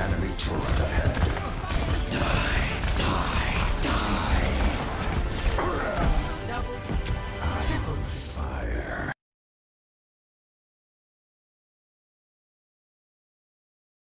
Enemy turret ahead.